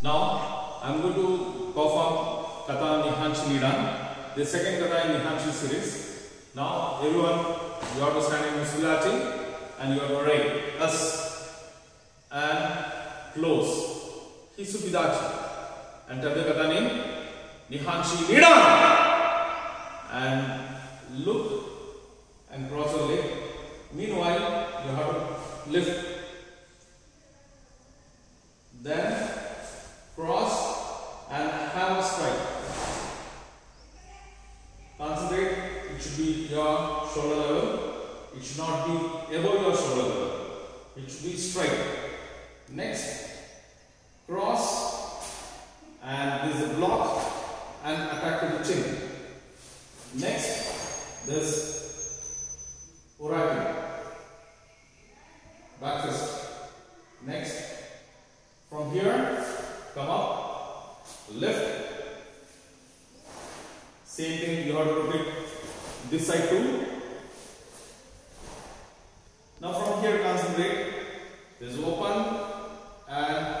Now I am going to perform Kata Nihanshi Nidan, the second Kata in Nihanshi series. Now everyone, you have to stand in Muskulati and you have to write us and close. Hisubidachi. And tell the Kata name Nihanshi Nidan. And look and cross your leg. Meanwhile, you have to lift. Then cross and hammer strike. Concentrate, it should be your shoulder level. It should not be above your shoulder level. It should be straight. Next, cross and this is a block and attack to the chin. Next, this Uraki. Back fist. Next, from here, come up, lift. Same thing you have to repeat this side too. Now from here concentrate. This is open and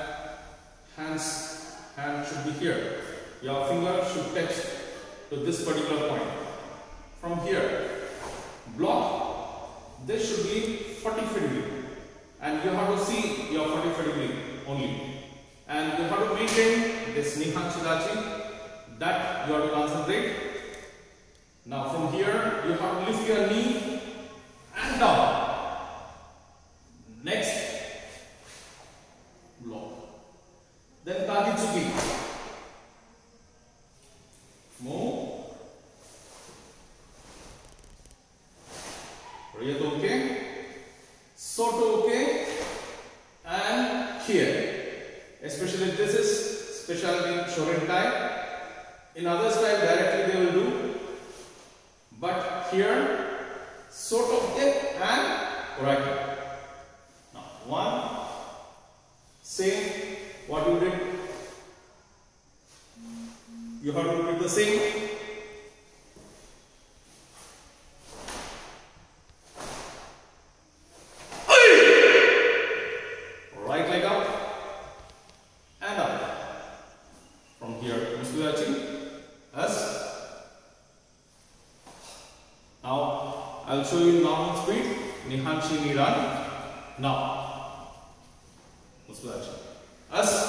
hands hand should be here. Your finger should touch to this particular point. From here, block. This should be 45 degree and you have to see your 45 degree only and you have to maintain this Nihan Chidachi that you have to concentrate. Now from here you have to lift your knee and down. Next block. Then Kagitsuki. Move. Ryato okay. Soto uke. And here. Especially this is specialty in Shorin type. In other style directly they will do. But here Soto uke and Uraki. Now one same what you did. You have to repeat the same. Right leg up and up. From here, Muskudachi as. Now I'll show you normal speed. Nihanshi Nidan. Now Muskudachi as.